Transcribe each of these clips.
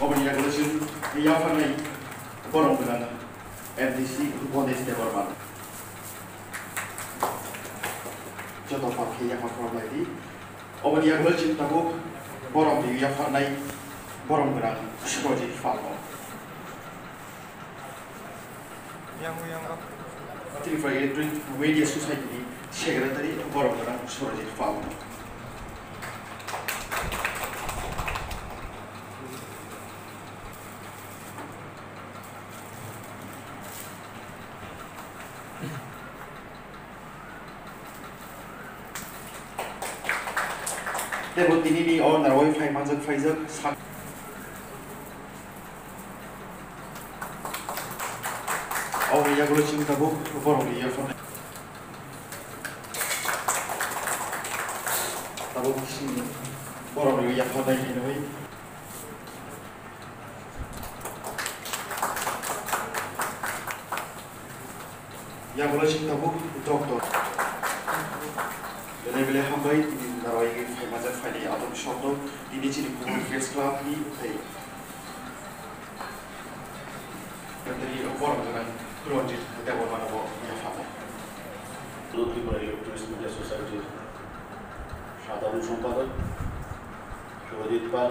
어머니가 그러신 이 야판의 보름그는 MDC 보내시대 버만 저도 밖에 야판 보름이디 어머니가 그러신 yang yang apa? Tiri fahy media sosial ini segera tadi borong orang suara faham. Tapi buat ini ni orang naroi fahy mazak fahy zak. Oraya wrócimy do Bóg, worli je from. Tabu kişinin worli yapmadan yine Я врачик на Бог, доктор. Ребеле Хамбай, Дарвайги, Хаймазер Фали, Адам Шондо, Диничили Кумур, Ферс Клаб и Тей. Это не форма, ya fa Tripura electronics media সোসাইটির সাধারণ সম্পাদক শুভজিৎ পাল,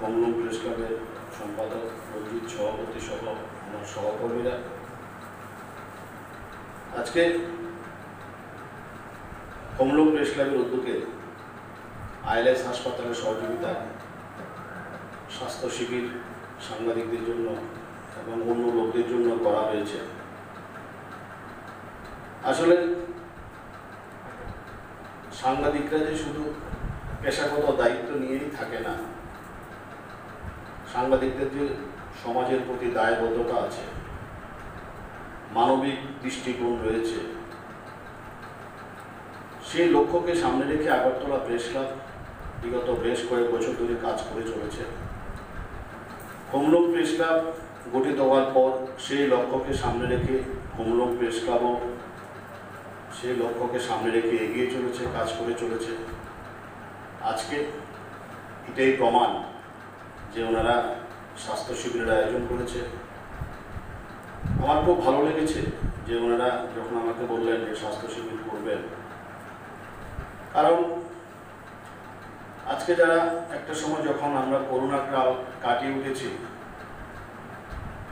কমলম press ক্লাবের সম্পাদক রঞ্জিত সভাপতি সহ আমার সহকর্মীরা। আজকে কমলম প্রেস ক্লাবের উদ্যোগে আইএলএস হাসপাতালের সহযোগিতায় স্বাস্থ্য শিবির সাংবাদিকদের জন্য এবং অন্য লোকদের জন্য করা হয়েছে। আসলে সাংবাদিকরা যে শুধু পেশাগত দায়িত্ব নিয়েই থাকে না, সাংবাদিকদের যে সমাজের প্রতি দায়বদ্ধতা আছে, মানবিক দৃষ্টিকোণ রয়েছে, সেই লক্ষ্যকে সামনে রেখে আগরতলা প্রেস ক্লাব বিগত বেশ কয়েক বছর ধরে কাজ করে চলেছে। হোমলোক প্রেস ক্লাব গঠিত হওয়ার পর সেই লক্ষ্যকে সামনে রেখে হোমলোক প্রেস ক্লাবও সেই লক্ষ্যকে সামনে রেখে এগিয়ে চলেছে, কাজ করে চলেছে। আজকে এটাই প্রমাণ যে ওনারা স্বাস্থ্য শিবিরের আয়োজন করেছে। আমার খুব ভালো লেগেছে যে ওনারা যখন আমাকে বললেন যে স্বাস্থ্য শিবির করবেন, কারণ আজকে যারা একটা সময় যখন আমরা করোনা কাটিয়ে উঠেছি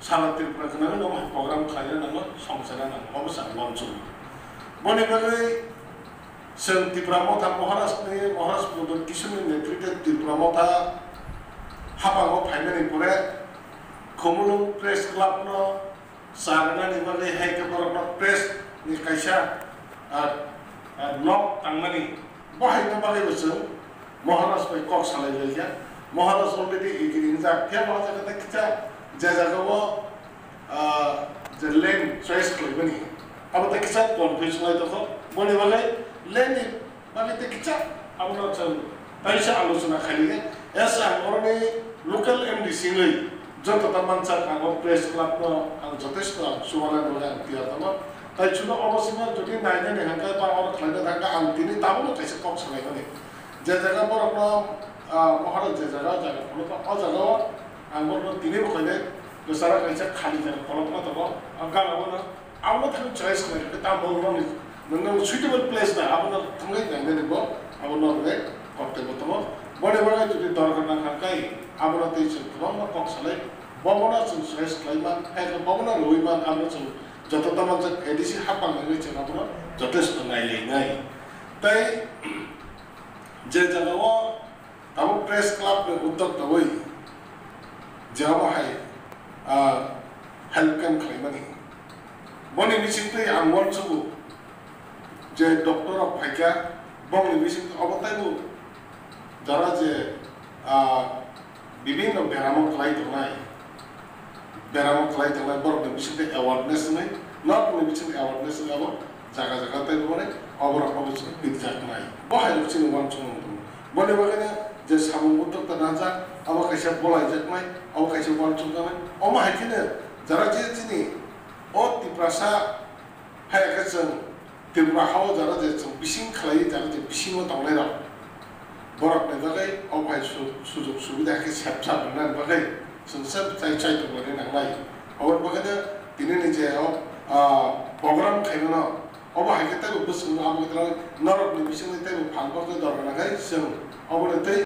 산업들 그러면 너무 프로그램 가려는 거 성사라는 거 무슨 멈춤 보니까는 선 디브라모타 모하라스네 모하라스보다 기술인데 트리트 디브라모타 하방어 발면이 보내 거물로 프레스 클럽노 사르나 이번에 해이크 버럭 프레스 니 카이샤 아노 땅만이 뭐하이도 말해봤어 মহারাজ ভাই কক সালাই লইয়া মহারাজ অলরেডি এই দিন যা কেন আছে কথা কিতা লেন চয়েস খাইবানি আবার তা কিসা কনফিউজ নাই তখন মনে বলে লেন মানে তে কিসা আমরা চল তাইসা আলোচনা খাইলে এস আমরনে লোকাল এমডি সিংই যতটা মানসা আগর প্রেস ক্লাব আং যথেষ্ট সুমানা বলে আং তিয়া তামা তাই ছিল অবশ্যই যদি নাইনে নেহাঙ্কা বা আমার খাইনে থাকা আং তিনি তাবলো কাইসে কম সালাইবানি যে জায়গা পর আপনার মহারাজ যে জায়গা জায়গা ফলো অ জায়গা আমাৰ দিনে কয় দে চাৰা কৈছে খালি যায় ঘৰত মই থব গাঁও আপোনাৰ আমাৰ থাকি চইচ কৰে তাৰ মন মন মানে চুইটেবল প্লেচ নাই আপোনাৰ তুমি জানি দিব আপোনাৰ লৈ কৰ্তব্য থব বনে বনে যদি দৰকাৰ নাথাকে আপোনাৰ তেই চলি থব মই কক্সালে বমনা চোন চইচ লাইমান সেই বমনা লৈমান আপোনাৰ চলো যথেষ্ট মানে এডিচি হাত পাং গৈছে আপোনাৰ যথেষ্ট নাই নাই তাই যে জানো তাৰ প্ৰেছ ক্লাব উদ্যোগ হৈ جواب helpkan khaimani boni bisingtui ang walchubu je doctor of phaika boni bising obataibu যারা যে বিভিন্ন ব্যায়াম খেলাই থাকায় ব্যায়াম খেলাই থাকায় বড় বিশেষ অ্যাওয়ারনেস নেই নট বিশেষ অ্যাওয়ারনেস যাব জায়গা জায়গাতে মানে অবরাখব বিদ্যাক নাই বহাই চিনি মানুষ বলে বাগানে যে সামগ্রিকতা না যাক ama kaşa bolacak mı? Ama kaşa bolacak mı? Ama hakkında zararcıya çıkın. O tiprasa hayal kaçın. Tiprasa hava zararcıya çıkın. Bişin kalayı zararcıya bişin o tavlayla. Borak ne zaray? O bay suzuk suvida ki sepsa bunlar bakay. Sınsıp çay çay tıkları nanglay. O bakayda dinin ince o program kaybına. O bay hakikaten bu sınırı ama kadar narok ne bişin ne tabi pankosu dağrına gay. Sınır. O bay